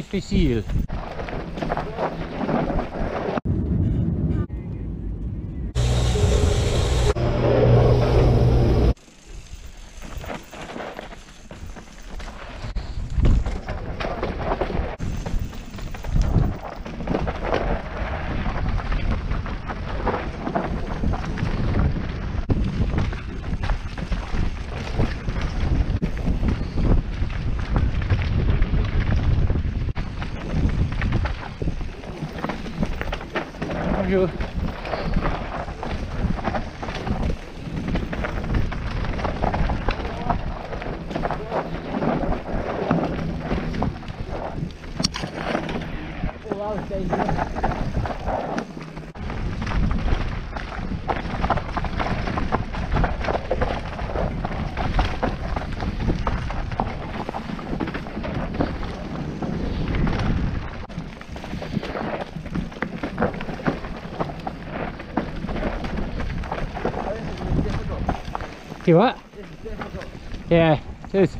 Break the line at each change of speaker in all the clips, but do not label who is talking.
difícil Bonjour. You what? Yeah, it is.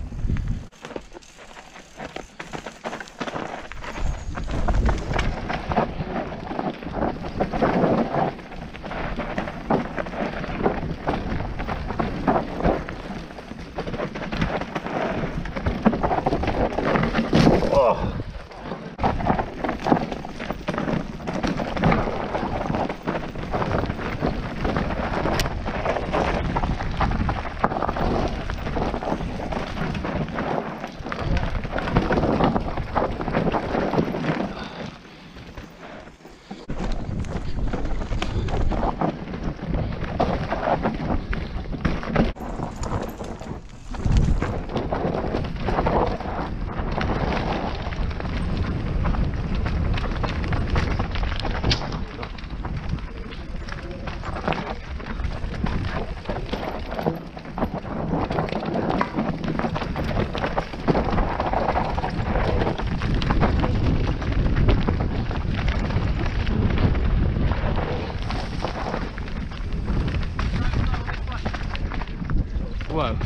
Whoa.